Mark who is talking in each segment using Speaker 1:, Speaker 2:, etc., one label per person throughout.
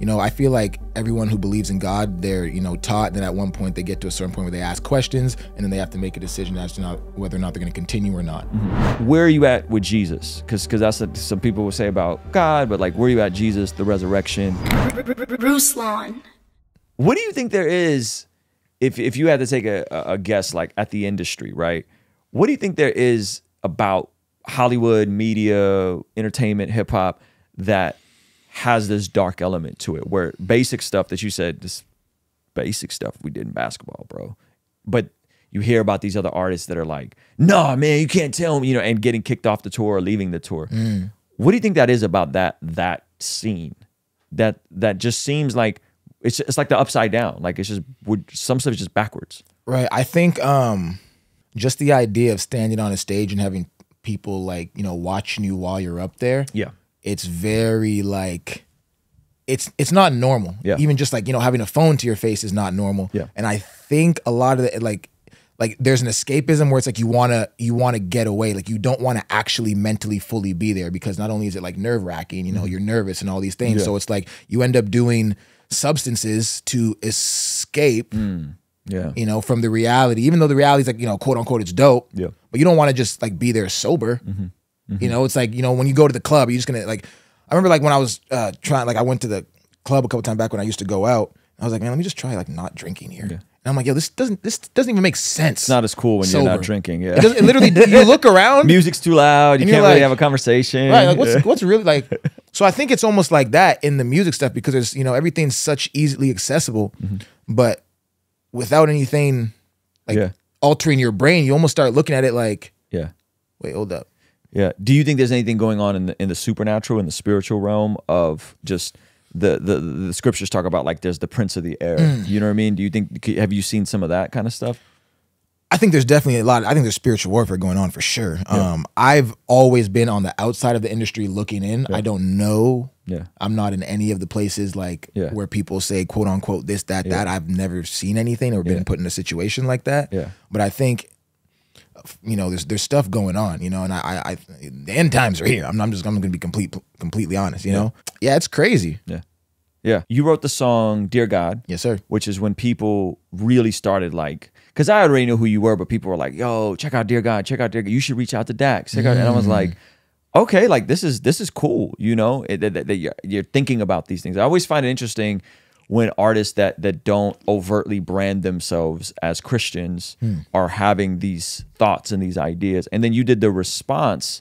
Speaker 1: you know, I feel like everyone who believes in God, they're, you know, taught. Then at one point they get to a certain point where they ask questions and then they have to make a decision as to not, whether or not they're going to continue or not. Mm-hmm.
Speaker 2: Where are you at with Jesus? Because because that's what some people will say about God, but like where are you at Jesus, the resurrection?
Speaker 3: Bruce Lawn.
Speaker 2: What do you think there is, if if you had to take a, a guess, like at the industry, right? What do you think there is about Hollywood, media, entertainment, hip hop that has this dark element to it, where basic stuff that you said, this basic stuff we did in basketball, bro, but you hear about these other artists that are like, "No, man, you can't tell me," you know, and getting kicked off the tour or leaving the tour. What do you think that is about that that scene? That that just seems like it's it's like the upside down. Like it's just we're, some stuff is just backwards.
Speaker 1: Right. I think um just the idea of standing on a stage and having people like, you know, watching you while you're up there.
Speaker 2: Yeah.
Speaker 1: It's very like it's it's not normal.
Speaker 2: Yeah.
Speaker 1: Even just like, you know, having a phone to your face is not normal.
Speaker 2: Yeah.
Speaker 1: And I think a lot of it like like there's an escapism where it's like you wanna you wanna get away. Like you don't wanna actually mentally fully be there because not only is it like nerve wracking, you know, mm-hmm. you're nervous and all these things.
Speaker 2: Yeah.
Speaker 1: So it's like you end up doing substances to escape mm.
Speaker 2: Yeah.
Speaker 1: you know, from the reality, even though the reality is like, you know, quote unquote, it's dope.
Speaker 2: Yeah.
Speaker 1: But you don't want to just like be there sober. Mm-hmm. You know, it's like, you know, when you go to the club, you're just gonna like I remember like when I was uh trying like I went to the club a couple times back when I used to go out. I was like, man, let me just try like not drinking here. And I'm like, yo, this doesn't this doesn't even make sense.
Speaker 2: It's not as cool when you're not drinking. Yeah.
Speaker 1: doesn't, it literally you look around
Speaker 2: Music's too loud. You can't
Speaker 1: you're
Speaker 2: really have a conversation.
Speaker 1: Right. Like what's what's really like so I think it's almost like that in the music stuff because there's, you know, everything's such easily accessible, but without anything like
Speaker 2: Yeah.
Speaker 1: altering your brain, you almost start looking at it like,
Speaker 2: Yeah.
Speaker 1: wait, hold up.
Speaker 2: Yeah. Do you think there's anything going on in the in the supernatural, in the spiritual realm of just the the the scriptures talk about like there's the prince of the air.
Speaker 1: Mm.
Speaker 2: You know what I mean? Do you think have you seen some of that kind of stuff?
Speaker 1: I think there's definitely a lot. I think there's spiritual warfare going on for sure. Um, I've always been on the outside of the industry looking in. I don't know.
Speaker 2: Yeah.
Speaker 1: I'm not in any of the places like
Speaker 2: Yeah.
Speaker 1: where people say quote unquote this, that, that. I've never seen anything or been
Speaker 2: Yeah.
Speaker 1: put in a situation like that.
Speaker 2: Yeah.
Speaker 1: But I think you know, there's there's stuff going on, you know, and I, I, I the end times are here. I'm, I'm just I'm gonna be complete completely honest, you know. Yeah, it's crazy.
Speaker 2: Yeah. Yeah. You wrote the song Dear God.
Speaker 1: Yes, sir.
Speaker 2: which is when people really started like because I already knew who you were, but people were like, "Yo, check out Dear God, check out Dear God. You should reach out to Dax." Check out, and I was mm. like, "Okay, like this is this is cool, you know, that, that- that you're, you're thinking about these things." I always find it interesting when artists that that don't overtly brand themselves as Christians hmm. are having these thoughts and these ideas, and then you did the response.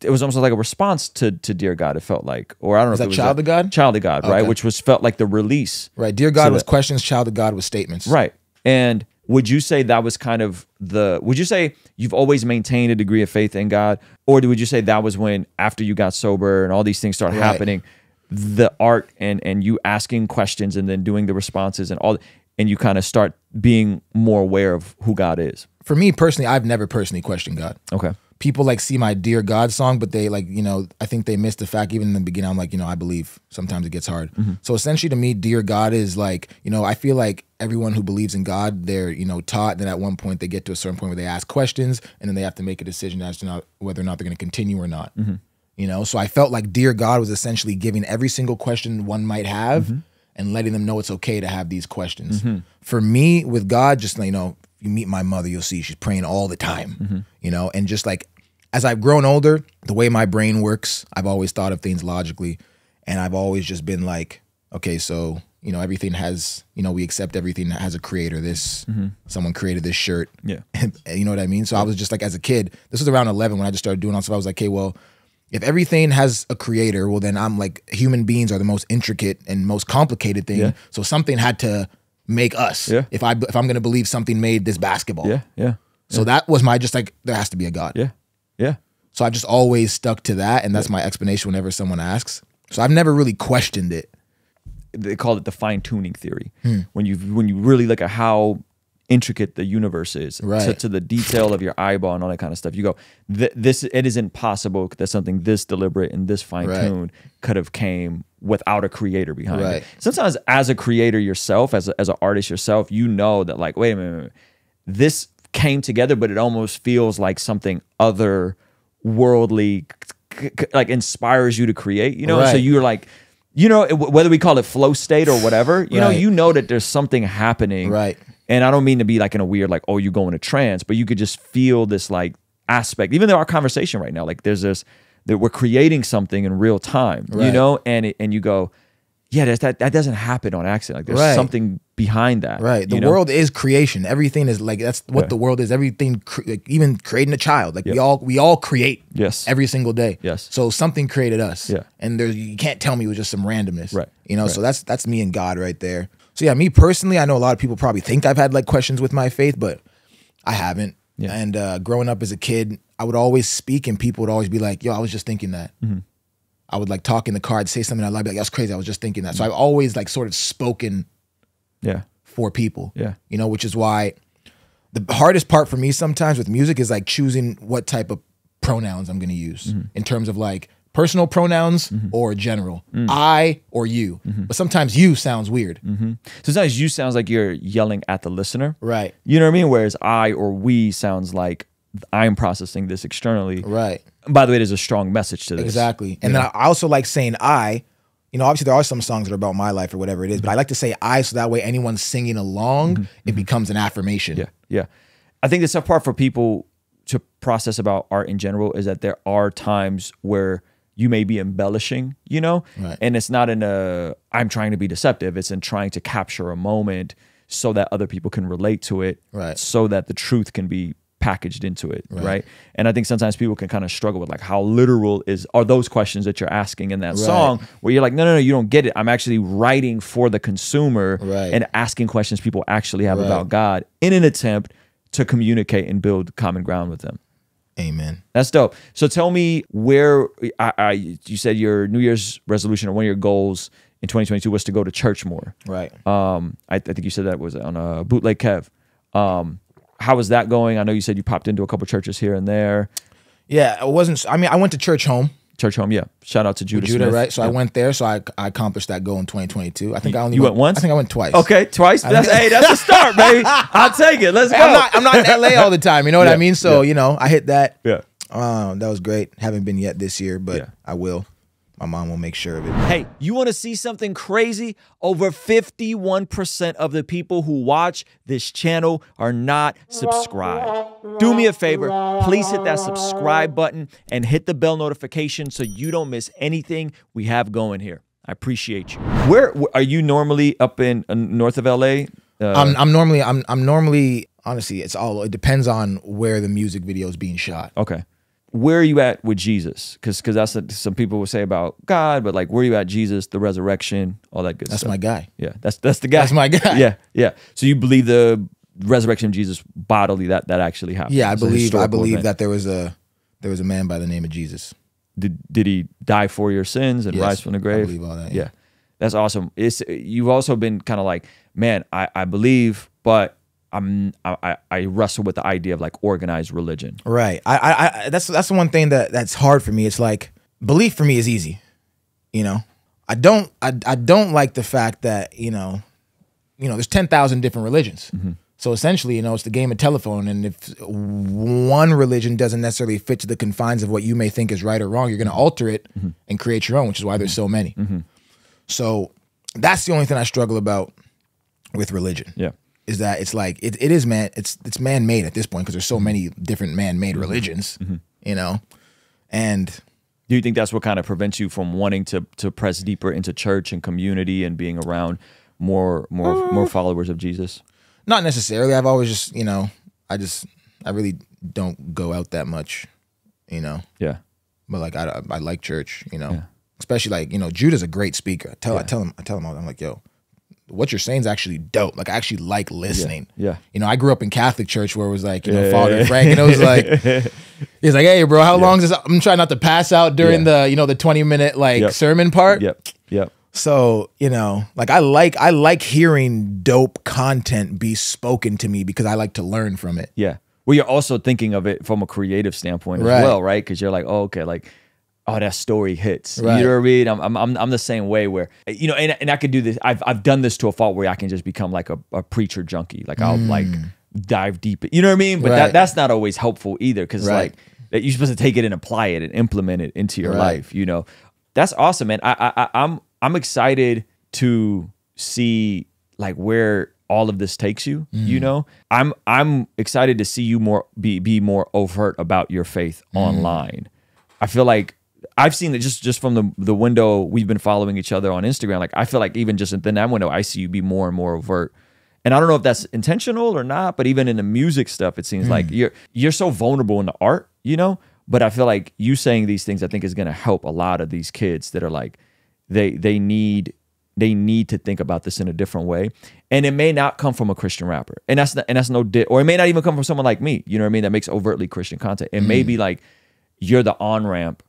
Speaker 2: It was almost like a response to to Dear God. It felt like, or I don't know
Speaker 1: Is
Speaker 2: if
Speaker 1: that
Speaker 2: it was
Speaker 1: Child of God?
Speaker 2: Child of God, right? Which was felt like the release,
Speaker 1: Right. Dear God
Speaker 2: So
Speaker 1: was
Speaker 2: that-
Speaker 1: questions, child of God was statements.
Speaker 2: Right. And would you say that was kind of the would you say you've always maintained a degree of faith in God? Or would you say that was when after you got sober and all these things started
Speaker 1: Right.
Speaker 2: happening, the art and and you asking questions and then doing the responses and all and you kind of start being more aware of who God is.
Speaker 1: For me personally, I've never personally questioned God.
Speaker 2: Okay.
Speaker 1: people like see my dear god song but they like you know i think they missed the fact even in the beginning i'm like you know i believe sometimes it gets hard mm-hmm. so essentially to me dear god is like you know i feel like everyone who believes in god they're you know taught then at one point they get to a certain point where they ask questions and then they have to make a decision as to not whether or not they're going to continue or not mm-hmm. You know? So i felt like dear god was essentially giving every single question one might have mm-hmm. and letting them know it's okay to have these questions. Mm-hmm. For me with god just you know you meet my mother you'll see she's praying all the time mm-hmm. you know? And just like as i've grown older the way my brain works i've always thought of things logically and i've always just been like okay so you know everything has you know we accept everything that has a creator. This someone created this shirt.
Speaker 2: Yeah.
Speaker 1: you know what i mean? So i was just like as a kid this was around 11 when i just started doing all stuff. I was like okay well if everything has a creator well then i'm like human beings are the most intricate and most complicated thing
Speaker 2: Yeah.
Speaker 1: so something had to make us
Speaker 2: Yeah.
Speaker 1: if i if i'm going to believe something made this basketball
Speaker 2: Yeah. Yeah.
Speaker 1: so that was my just like there has to be a god
Speaker 2: Yeah. Yeah.
Speaker 1: so I've just always stuck to that, and that's my explanation whenever someone asks. So I've never really questioned it.
Speaker 2: they call it the fine tuning theory.
Speaker 1: Hmm.
Speaker 2: When you when you really look at how intricate the universe is to,
Speaker 1: Right.
Speaker 2: to the detail of your eyeball and all that kind of stuff, you go, "Th- this it is impossible that something this deliberate and this fine tuned could have came without a creator behind
Speaker 1: Right.
Speaker 2: it. Sometimes as a creator yourself, as a, as an artist yourself, you know that like, wait a minute, wait a minute. this came together, but it almost feels like something other worldly, like inspires you to create. You know, so you're like you know, whether we call it flow state or whatever, you know, you know that there's something happening.
Speaker 1: Right.
Speaker 2: And I don't mean to be like in a weird, like, oh, you go into trance, but you could just feel this like aspect, even though our conversation right now, like there's this, that we're creating something in real time, you know, and it, and you go, yeah, that's, that that doesn't happen on accident. Like there's
Speaker 1: Right.
Speaker 2: something behind that.
Speaker 1: Right. The
Speaker 2: know?
Speaker 1: world is creation. Everything is like that's what
Speaker 2: Yeah.
Speaker 1: the world is. Everything, cre- like, even creating a child. Like we all we all create.
Speaker 2: Yes.
Speaker 1: Every single day.
Speaker 2: Yes.
Speaker 1: So something created us.
Speaker 2: Yeah.
Speaker 1: And there's you can't tell me it was just some randomness.
Speaker 2: Right.
Speaker 1: You know. So that's that's me and God right there. So yeah, me personally, I know a lot of people probably think I've had like questions with my faith, but I haven't.
Speaker 2: Yeah.
Speaker 1: And uh, growing up as a kid, I would always speak, and people would always be like, "Yo, I was just thinking that."
Speaker 2: Mm-hmm.
Speaker 1: I would like talk in the car, I'd say something, I'd be like, "That's crazy." I was just thinking that. So I've always like sort of spoken
Speaker 2: Yeah.
Speaker 1: for people.
Speaker 2: Yeah.
Speaker 1: You know, which is why the hardest part for me sometimes with music is like choosing what type of pronouns I'm going to use
Speaker 2: Mm-hmm.
Speaker 1: in terms of like personal pronouns or general.
Speaker 2: Mm.
Speaker 1: I or you.
Speaker 2: Mm-hmm.
Speaker 1: But sometimes you sounds weird.
Speaker 2: Sometimes you sounds like you're yelling at the listener.
Speaker 1: Right.
Speaker 2: You know what I mean? Whereas I or we sounds like I'm processing this externally.
Speaker 1: Right.
Speaker 2: By the way, there's a strong message to this.
Speaker 1: Exactly. And then I also like saying I. You know, obviously there are some songs that are about my life or whatever it is, but I like to say I so that way anyone singing along, it becomes an affirmation.
Speaker 2: Mm-hmm. Yeah. Yeah. I think the tough part for people to process about art in general is that there are times where you may be embellishing, you know?
Speaker 1: Right.
Speaker 2: And it's not in a I'm trying to be deceptive. It's in trying to capture a moment so that other people can relate to it.
Speaker 1: Right.
Speaker 2: So that the truth can be packaged into it. Right. And I think sometimes people can kind of struggle with like how literal is are those questions that you're asking in that
Speaker 1: Right.
Speaker 2: song where you're like, no, no, no, you don't get it. I'm actually writing for the consumer
Speaker 1: Right.
Speaker 2: and asking questions people actually have
Speaker 1: Right.
Speaker 2: about God in an attempt to communicate and build common ground with them.
Speaker 1: Amen.
Speaker 2: That's dope. So tell me where I, I you said your New Year's resolution or one of your goals in 2022 was to go to church more.
Speaker 1: Right.
Speaker 2: Um, I, I think you said that was on a bootleg Kev. Um, how was that going? I know you said you popped into a couple churches here and there.
Speaker 1: Yeah, it wasn't I mean, I went to
Speaker 2: Churchome. Churchome, yeah. Shout out to Judah.
Speaker 1: Judah,
Speaker 2: Smith.
Speaker 1: right? So I went there. So I, I accomplished that goal in 2022. I think I only
Speaker 2: you went once?
Speaker 1: I think I went twice.
Speaker 2: Okay, twice. That's, hey, that's a start, baby. I'll take it. Let's go.
Speaker 1: I'm not I'm not in LA all the time. You know what
Speaker 2: Yeah,
Speaker 1: I mean? So you know, I hit that.
Speaker 2: yeah.
Speaker 1: Um, that was great. Haven't been yet this year, but
Speaker 2: Yeah.
Speaker 1: I will. My mom will make sure of it.
Speaker 2: Hey, you want to see something crazy? Over 51% of the people who watch this channel are not subscribed. Do me a favor, please hit that subscribe button and hit the bell notification so you don't miss anything we have going here. I appreciate you. Where are you normally up in uh, north of LA? Uh,
Speaker 1: I'm I'm normally I'm I'm normally honestly it's all it depends on where the music video is being shot.
Speaker 2: okay. Where are you at with Jesus? Because because that's what some people will say about God, but like where are you at Jesus, the resurrection, all that good
Speaker 1: That's
Speaker 2: stuff.
Speaker 1: my guy.
Speaker 2: Yeah, that's that's the guy.
Speaker 1: That's my guy.
Speaker 2: Yeah, yeah. So you believe the resurrection of Jesus bodily that that actually happened?
Speaker 1: Yeah, I
Speaker 2: It's
Speaker 1: believe I believe
Speaker 2: event.
Speaker 1: that there was a there was a man by the name of Jesus.
Speaker 2: Did did he die for your sins and
Speaker 1: Yes,
Speaker 2: rise from the
Speaker 1: I
Speaker 2: grave?
Speaker 1: believe all that,
Speaker 2: Yeah.
Speaker 1: yeah.
Speaker 2: that's awesome. It's you've also been kind of like, man, I I believe, but I'm I I- wrestle with the idea of like organized religion.
Speaker 1: Right. I, I, I that's that's the one thing that that's hard for me. It's like belief for me is easy. You know, I don't I, I don't like the fact that you know, you know, there's ten thousand different religions. Mm-hmm. So essentially, you know, it's the game of telephone, and if one religion doesn't necessarily fit to the confines of what you may think is right or wrong, you're going to alter it mm-hmm. and create your own, which is why there's so many. Mm-hmm. So that's the only thing I struggle about with religion
Speaker 2: Yeah.
Speaker 1: Is that it's like it, it is man it's it's man made at this point because there's so many different man made
Speaker 2: Mm-hmm.
Speaker 1: religions, you know, and
Speaker 2: Do you think that's what kind of prevents you from wanting to to press deeper into church and community and being around more more more followers of Jesus?
Speaker 1: not necessarily. I've always just you know I just I really don't go out that much, you know,
Speaker 2: Yeah.
Speaker 1: but like I I like church, you know,
Speaker 2: Yeah.
Speaker 1: especially like you know Judah's a great speaker. I tell I tell him I tell him all- I'm like yo. What you're saying is actually dope. Like I actually like listening.
Speaker 2: Yeah.
Speaker 1: You know, I grew up in Catholic church where it was like, you know,
Speaker 2: Yeah,
Speaker 1: Father
Speaker 2: yeah, yeah.
Speaker 1: Frank, and it was like, he's like, hey, bro, how long is this? I'm trying not to pass out during
Speaker 2: Yeah.
Speaker 1: the, you know, the 20 minute like
Speaker 2: Yep.
Speaker 1: sermon part.
Speaker 2: Yep. Yep.
Speaker 1: So, you know, like I like I like hearing dope content be spoken to me because I like to learn from it.
Speaker 2: Yeah. Well, you're also thinking of it from a creative standpoint as
Speaker 1: Right.
Speaker 2: well, right? Because you're like, oh, okay, like, oh, that story hits.
Speaker 1: Right.
Speaker 2: You know what I mean? I'm, I'm, I'm, the same way where, you know, and, and I could do this. I've, I've done this to a fault where I can just become like a, a preacher junkie. Like I'll like dive deep. You know what I mean? But that,
Speaker 1: Mm.
Speaker 2: That's not always helpful either. Cause
Speaker 1: Right.
Speaker 2: like that you're supposed to take it and apply it and implement it into your
Speaker 1: Right.
Speaker 2: life, you know? That's awesome, man. I, I, I- I'm, I'm excited to see like where all of this takes you. You know, I'm I'm excited to see you more be be more overt about your faith online. I feel like I've seen it just just from the the window we've been following each other on Instagram. Like I feel like even just in that window, I see you be more and more overt. And I don't know if that's intentional or not, but even in the music stuff, it seems like hmm. you're you're so vulnerable in the art, you know. But I feel like you saying these things, I think, is going to help a lot of these kids that are like they they need they need to think about this in a different way, and it may not come from a Christian rapper, and that's not, and that's no di- or it may not even come from someone like me, you know what I mean, that makes overtly Christian content. It may be hmm. like you're the on ramp.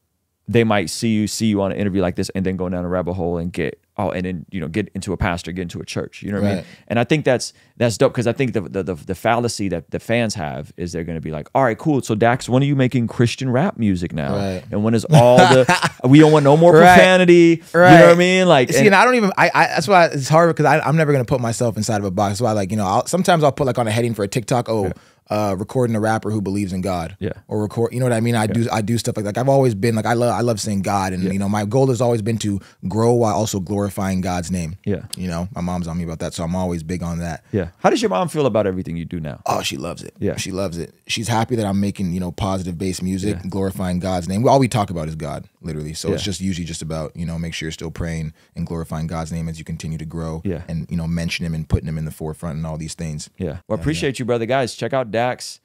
Speaker 2: They might see you see you on an interview like this, and then go down a rabbit hole and get oh, and then you know get into a pastor, get into a church. You know what I mean? And I think that's that's dope because I think the, the the the fallacy that the fans have is they're going to be like, all right, cool. So Dax, when are you making Christian rap music now?
Speaker 1: Right.
Speaker 2: And when is all the we don't want no more
Speaker 1: Right.
Speaker 2: profanity? You know what I mean? Like,
Speaker 1: See,
Speaker 2: and-
Speaker 1: and I don't even. I, I that's why it's hard because I, I'm never gonna put myself inside of a box. That's why, like you know, I'll, sometimes I'll put like on a heading for a TikTok. Oh, uh, recording a rapper who believes in God.
Speaker 2: Yeah.
Speaker 1: Or record. You know what I mean? I do. I do stuff like like I've always been like I love. I love saying God, and you know, my goal has always been to grow while also glorifying God's name.
Speaker 2: Yeah.
Speaker 1: You know, my mom's on me about that, so I'm always big on that.
Speaker 2: yeah. How does your mom feel about everything you do now?
Speaker 1: Oh, she loves it.
Speaker 2: Yeah.
Speaker 1: She loves it. She's happy that I'm making, you know, positive based music, glorifying God's name. All we talk about is God, literally. So it's just usually just about, you know, make sure you're still praying and glorifying God's name as you continue to grow.
Speaker 2: Yeah.
Speaker 1: And, you know, mention him and putting him in the forefront and all these things.
Speaker 2: Yeah. Well, appreciate you, brother. Guys, check out Dax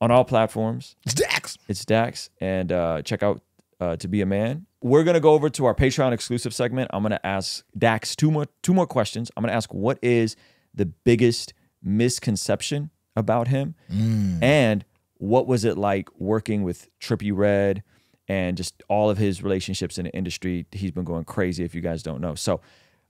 Speaker 2: on all platforms.
Speaker 1: It's Dax.
Speaker 2: It's Dax, and uh, check out uh, to be a man. We're gonna go over to our Patreon exclusive segment. I'm gonna ask Dax two more two more questions. I'm gonna ask what is the biggest misconception about him, and what was it like working with Trippie Redd and just all of his relationships in the industry. He's been going crazy. If you guys don't know, so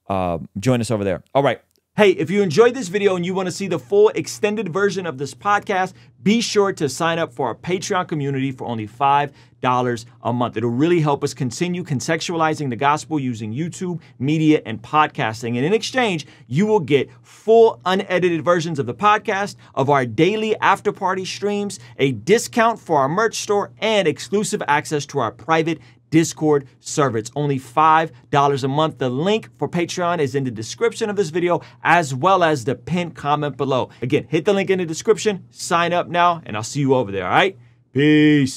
Speaker 2: um, join us over there. All right. Hey, if you enjoyed this video and you want to see the full extended version of this podcast, be sure to sign up for our Patreon community for only $5 a month. It'll really help us continue contextualizing the gospel using YouTube, media, and podcasting. And in exchange, you will get full unedited versions of the podcast, of our daily after party streams, a discount for our merch store, and exclusive access to our private Discord server. It's only $5 a month. The link for Patreon is in the description of this video as well as the pinned comment below. Again, hit the link in the description, sign up now, and I'll see you over there, all right? Peace.